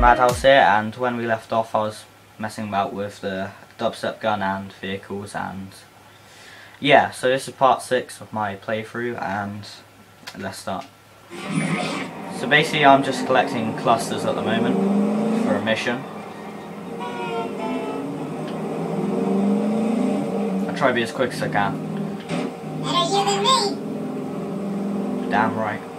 Madhouse here, and when we left off, I was messing about with the dubstep gun and vehicles, and yeah, so this is part six of my playthrough, and let's start. So basically, I'm just collecting clusters at the moment for a mission. I'll try to be as quick as I can. Better you than me. Damn right.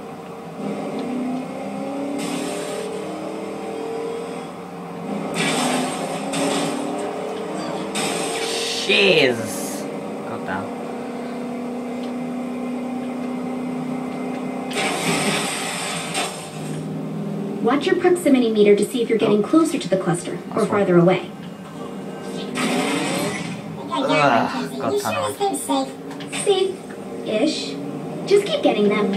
Jesus. God damn. Watch your proximity meter to see if you're getting oh. closer to the cluster or That's fine. farther away. I got Ugh, Mackenzie. You sure damn this safe? Safe-ish. Just keep getting them.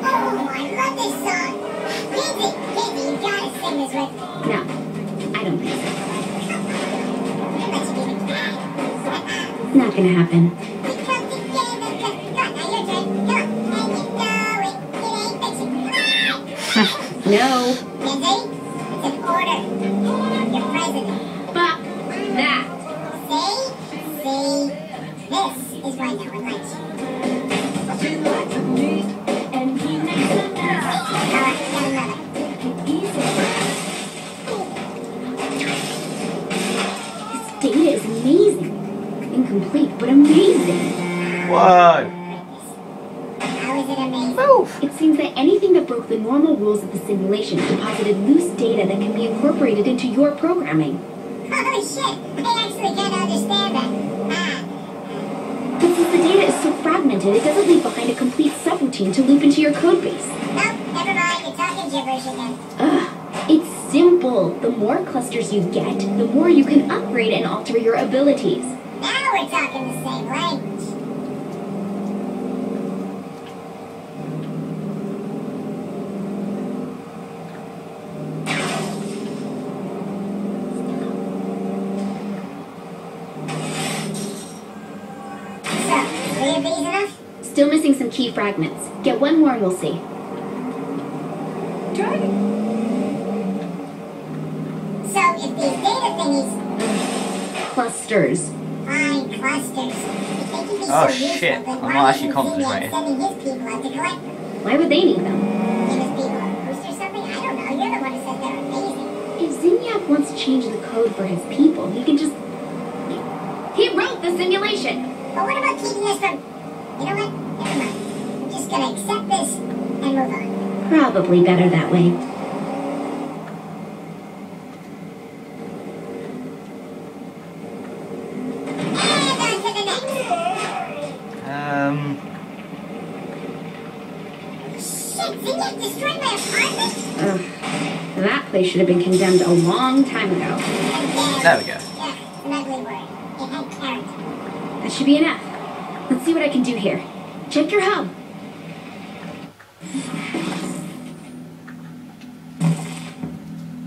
Oh, I love this song. With. No, I don't think so. Not gonna happen. No. that. See? See? This is why no one likes you. Amazing. Whoa! How is it amazing? Move! It seems that anything that broke the normal rules of the simulation deposited loose data that can be incorporated into your programming. Holy shit! I actually can't understand that. Ah, But since the data is so fragmented, it doesn't leave behind a complete subroutine to loop into your code base. nope, never mind. You're talking gibberish again. Ugh, it's simple. The more clusters you get, the more you can upgrade and alter your abilities. We're talking the same language. So, three of these enough? Still missing some key fragments. Get one more and we'll see. So, if these data thingies Clusters. Oh, so shit. I'm not actually isn't concentrating. sending his people out to collect them? Why would they need them? Give his people a boost or something? I don't know. You're the one who said they're amazing. If Zinyak wants to change the code for his people, he can just. He wrote the simulation! But what about keeping this from... You know what? Never mind. I'm just gonna accept this and move on. Probably better that way. And on to the next. Um, Shit, Zinyak destroyed my apartment? Ugh. That place should have been condemned a long time ago. And there we go. Yeah, it's an ugly word. It had character. That should be enough. Let's see what I can do here. Check your hub.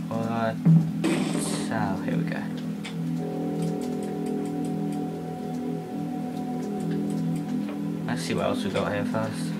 what? So, here we go. Let's see what else we got here first.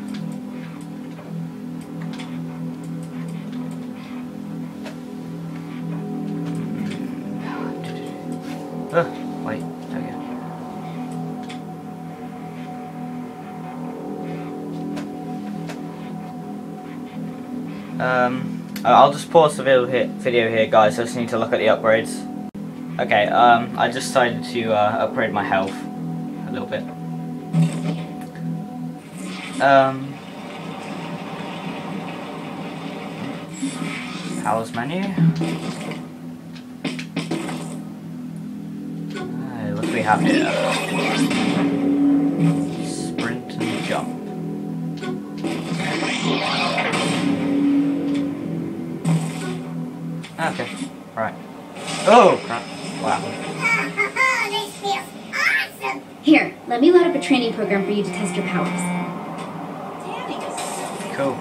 Um, I- I'll just pause the video here, video here, guys. I just need to look at the upgrades. Okay, um, I just decided to uh, upgrade my health a little bit. Um, powers menu. Uh, what do we have here? Okay, right. Oh, crap. Wow. this feels awesome! Here, let me load up a training program for you to test your powers. Cool.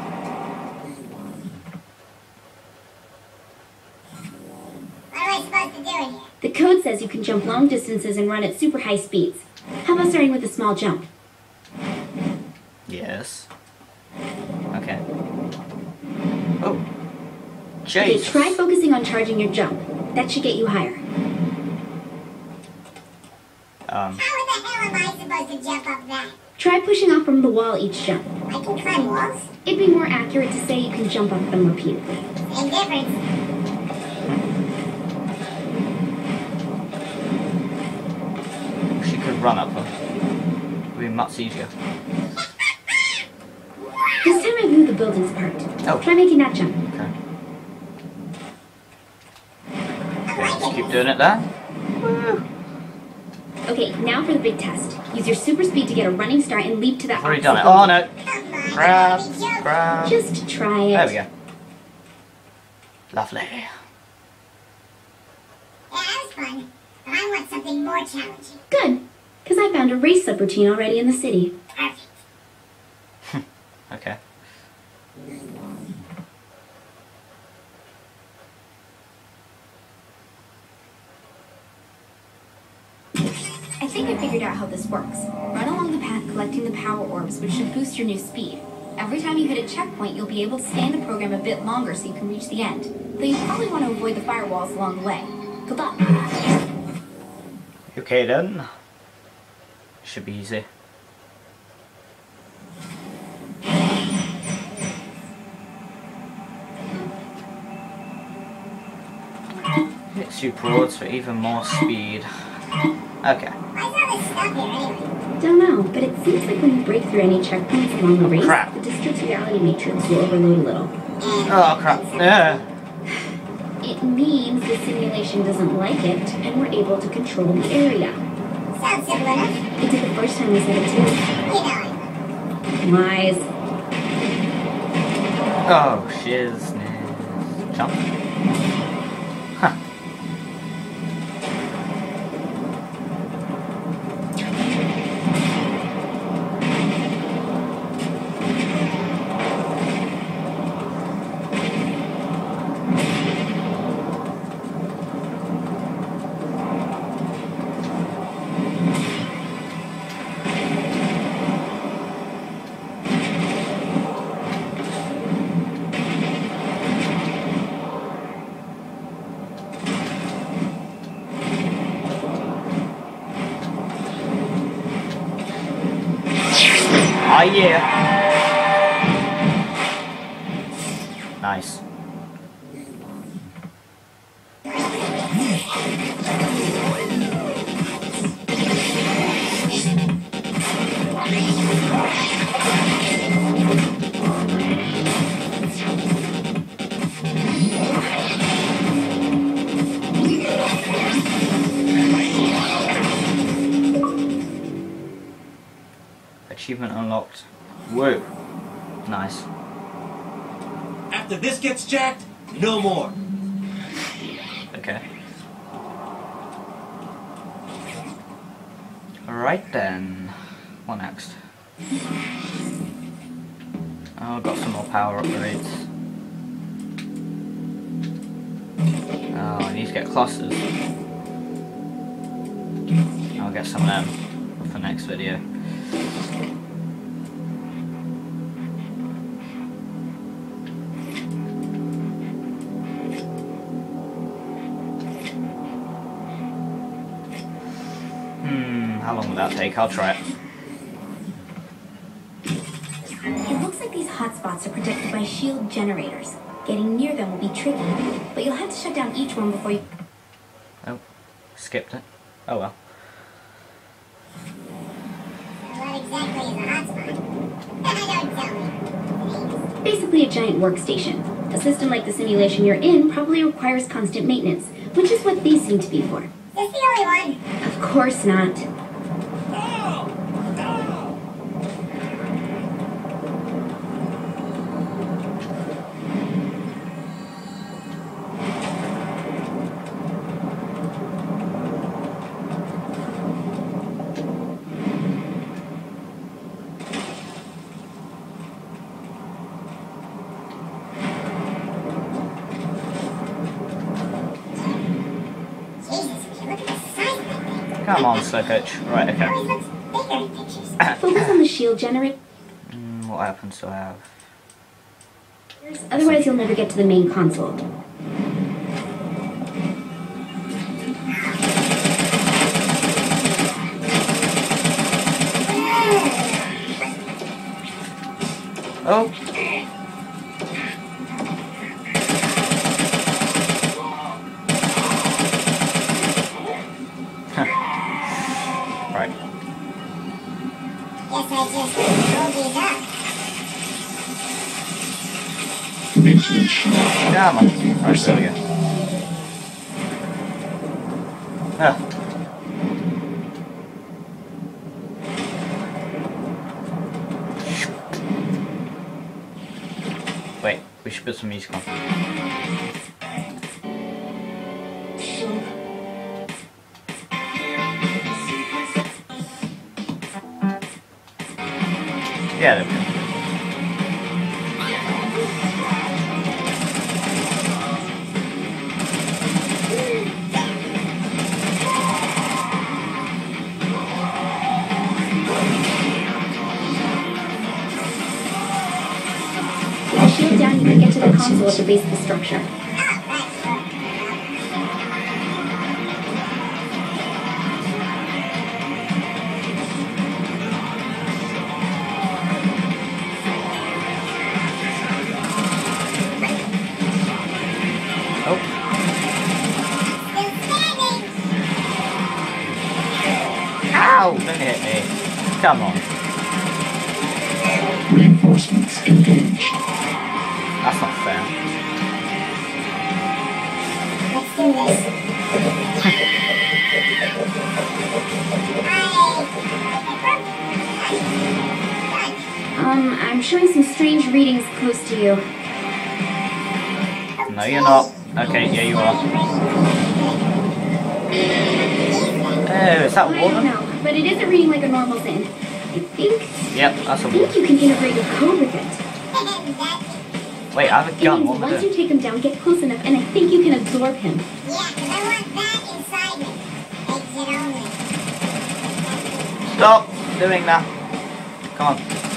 What am I supposed to do in here? The code says you can jump long distances and run at super high speeds. How about starting with a small jump? Yes. Okay. Oh. Okay, try focusing on charging your jump. That should get you higher. Um. How the hell am I supposed to jump up that? Try pushing off from the wall each jump. I can climb walls. It'd be more accurate to say you can jump up them repeatedly. Same difference. She could run up them. It'd be much easier. This time I blew the buildings apart. Oh. Try making that jump. Okay. I Okay, like just keep doing it there. Okay, now for the big test. Use your super speed to get a running start and leap to that I've already done it. Oh no. Come on, Grab, let me jump. grab. Just try it. There we go. Lovely. Yeah, that was fun. But I want something more challenging. Good. Because I found a race subroutine already in the city. Perfect. Okay. I think I figured out how this works. Run along the path collecting the power orbs, which should boost your new speed. Every time you hit a checkpoint, you'll be able to stay in the program a bit longer so you can reach the end. Though you probably want to avoid the firewalls along the way. Good luck. Okay then. Should be easy. Hit super rods for even more speed. Okay. Don't know, but it seems like when you break through any checkpoints along the race, Crap. the district's reality matrix will overload a little. Mm. Oh crap. Yeah. It means the simulation doesn't like it, and we're able to control the area. sounds simple enough. It did the first time we said it You know it. too. Lies. Oh shizness. Jump. Oh Achievement unlocked. Whoa. Nice. After this gets jacked, no more. Okay. Alright then. What next? Oh, I've got some more power upgrades. Oh, I need to get clusters. I'll get some of them for next video. Take? I'll try it. It looks like these hotspots are protected by shield generators. Getting near them will be tricky, but you'll have to shut down each one before you. Oh, skipped it. Oh well. What exactly is a hotspot? Don't tell. Basically, a giant workstation. A system like the simulation you're in probably requires constant maintenance, which is what these seem to be for. Is this the only one? Of course not. Jesus, would you look at the size of that thing? Come on, slow coach. Right, okay. always looks bigger in pictures. Focus on the shield generator. Mm, what happens do I have? Otherwise, you'll never get to the main console. Oh! Wait, we should put some music on. Yeah, console the base the structure. Oh, ow! Don't hit me. Come on. Reinforcements engaged. That's not fair. Let's do this. Um, I'm showing some strange readings close to you. No, you're not. Okay, yeah, you are. Oh, is that I don't water? know, but it isn't reading like a normal Zin. I think, Yep, that's i think you can integrate a code with it. Wait, I have a It gun. means What am once you take him down, get close enough, and I think you can absorb him. Yeah, 'cause I want that inside me. Exit only. Stop doing that. Come on.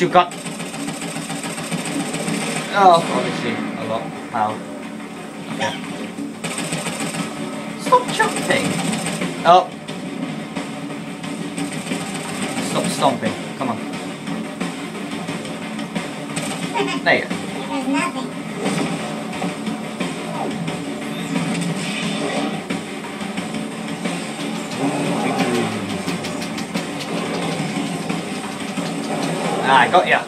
What you got? Oh, obviously a lot. Wow. Okay. Stop jumping. Oh. Stop stomping. Come on. There you go. There's nothing. Ah, I got ya.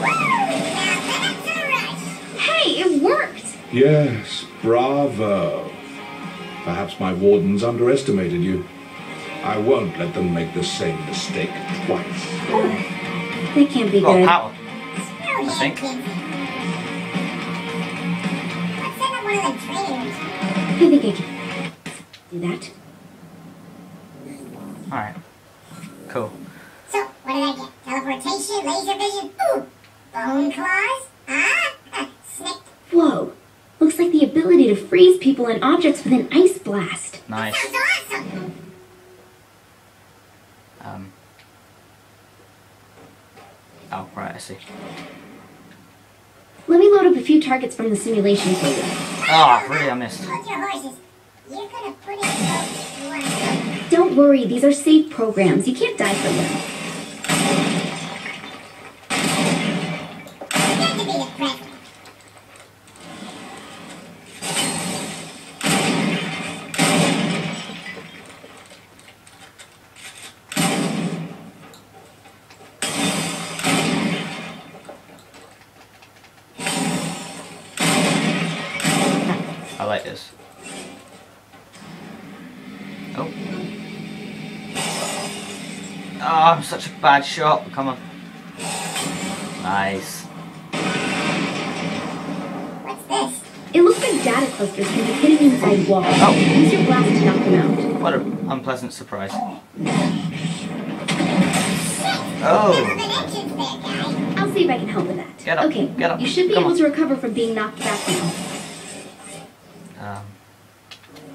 Now that's a rush. Hey, it worked! Yes, bravo. Perhaps my wardens underestimated you. I won't let them make the same mistake twice. That can't be Got good. power. Oh, yeah, think. Kinzie. Let's send up one of them trainers. I think I can do that. Alright. Cool. So, what did I get? Teleportation, laser vision, ooh, bone claws, ah, snicked. Whoa. Looks like the ability to freeze people and objects with an ice blast. Nice. Sounds awesome. Um. Oh, right, I see. Let me load up a few targets from the simulation for you. Ah, really, I missed. Hold your horses. You're gonna put in. Don't worry, these are safe programs. You can't die from them. This. Oh. Oh, I'm such a bad shot. Come on. Nice. What's this? It looks like data clusters can be hidden inside walls. Oh. Use your blast to knock them out. What an unpleasant surprise. Oh, an entrance there, guy. I'll see if I can help with that. Get up, Okay, get up, you should be come able on. to recover from being knocked back now.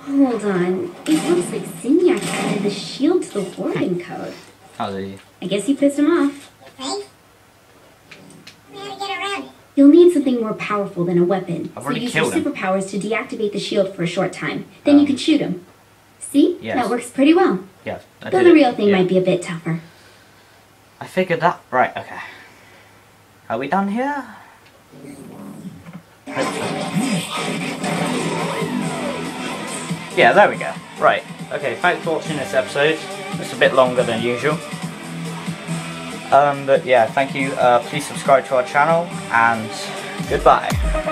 Hold on. It looks like Zinyak added the shield to the warden code. how do you? I guess you pissed him off. Right? How to get around it? You'll need something more powerful than a weapon. I've so already use your killed him. superpowers to deactivate the shield for a short time. Then you Um, can shoot him. See? yes. That works pretty well. Yeah, I Though did the it. real thing Yeah. might be a bit tougher. I figured that. Right, okay. Are we done here? Yeah, there we go. Right. Okay, thanks for watching this episode. It's a bit longer than usual. Um, but yeah, thank you. Uh, please subscribe to our channel, and goodbye.